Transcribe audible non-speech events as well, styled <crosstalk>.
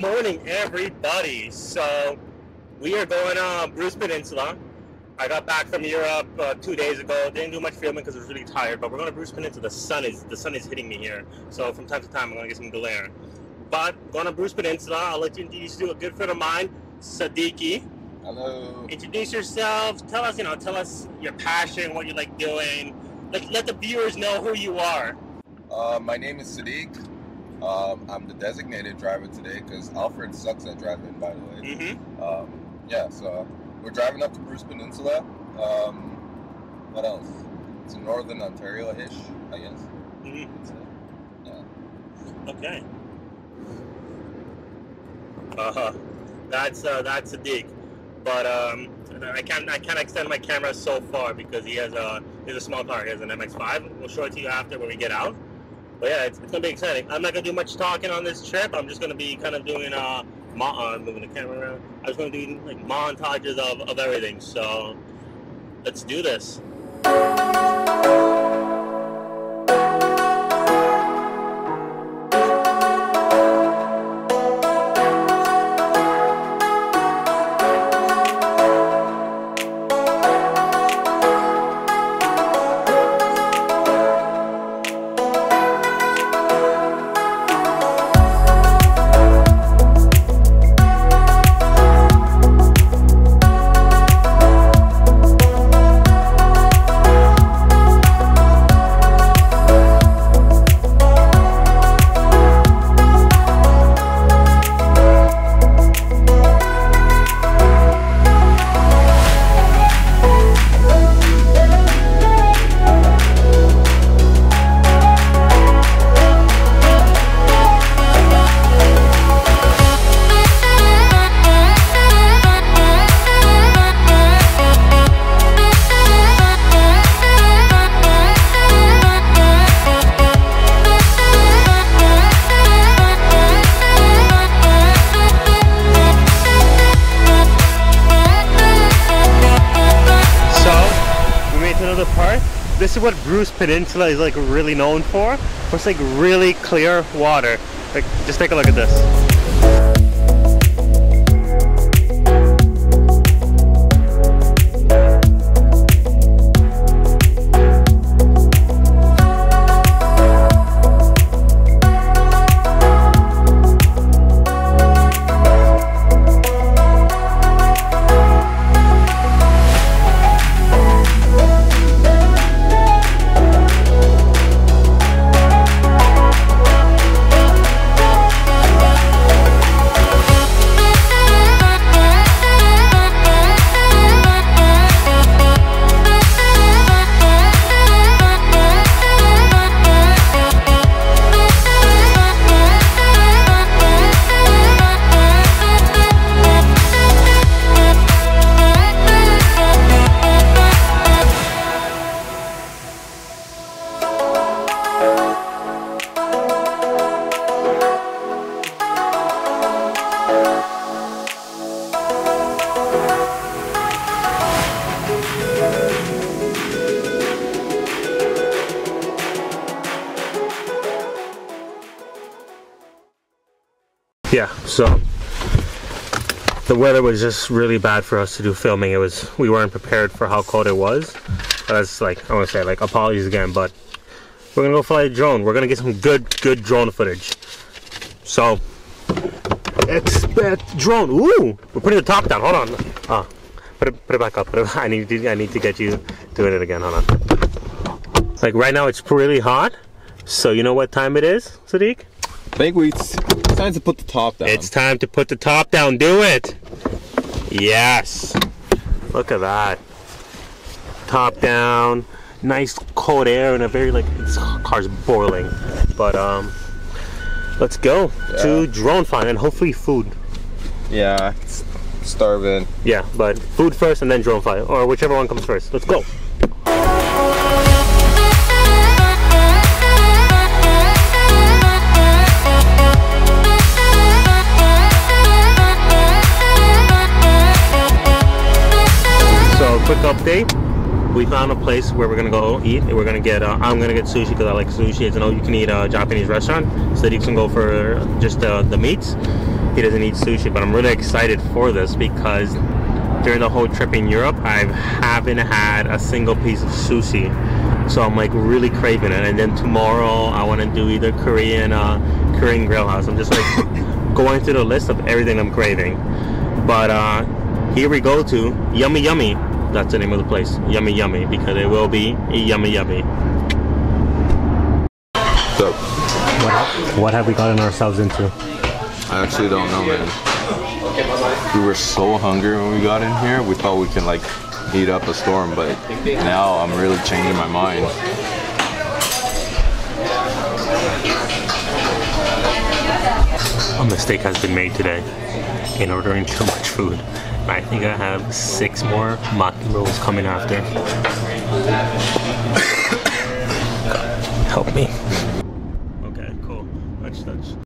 morning, everybody. So we are going on Bruce Peninsula. I got back from Europe uh, two days ago. Didn't do much filming because I was really tired. But we're going to Bruce Peninsula. The sun is the sun is hitting me here, so from time to time I'm going to get some glare. But going to Bruce Peninsula. I'll let you introduce you to a good friend of mine, Sadiki. Hello. Introduce yourself. Tell us, you know, tell us your passion, what you like doing. Like, let the viewers know who you are. Uh, my name is Sadiq. Um, I'm the designated driver today because Alfred sucks at driving, by the way. Mm-hmm. Um, yeah, so we're driving up to Bruce Peninsula. Um, what else? It's in northern Ontario-ish, I guess. Mm-hmm. Uh, yeah. Okay. Uh-huh. That's uh that's Sadiq. But um I can't I can't extend my camera so far because he has a he has a small car. He has an MX5. We'll show it to you after when we get out. But yeah, it's, it's gonna be exciting. I'm not gonna do much talking on this trip. I'm just gonna be kind of doing uh, mo- uh moving the camera around. I was gonna do like montages of, of everything. So let's do this. Another part. This is what Bruce Peninsula is like really known for. It's like really clear water. Like, just take a look at this. Yeah, so the weather was just really bad for us to do filming. It was we weren't prepared for how cold it was. That's like I want to say like apologies again, but we're gonna go fly a drone. We're gonna get some good good drone footage. So expect drone. Ooh, we're putting the top down. Hold on. Ah, put it put it back up. Put it, I need to I need to get you doing it again. Hold on. Like right now it's really hot. So you know what time it is, Sadiq? I think we, it's time to put the top down. It's time to put the top down. Do it. Yes. Look at that. Top down. Nice cold air and a very like this car's boiling. But um let's go to drone flying and hopefully food. yeah, it's starving. Yeah, but food first and then drone fly. Or whichever one comes first. Let's go. Quick update. We found a place where we're gonna go eat. We're gonna get. Uh, I'm gonna get sushi because I like sushi. It's an all-you-can-eat uh, Japanese restaurant. So you can go for just uh, the meats. he doesn't eat sushi, but I'm really excited for this because during the whole trip in Europe, I haven't had a single piece of sushi. So I'm like really craving it. And then tomorrow I want to do either Korean, uh, Korean grill house. I'm just like <coughs> going through the list of everything I'm craving. But uh, here we go to Yummy Yummy. That's the name of the place, Yummy Yummy, because it will be yummy yummy. So, What, what have we gotten ourselves into? I actually don't know, man. We were so hungry when we got in here. We thought we can like eat up a storm, but now I'm really changing my mind. A mistake has been made today in ordering too much food. I think I have six more maki rolls coming after. <coughs> Help me.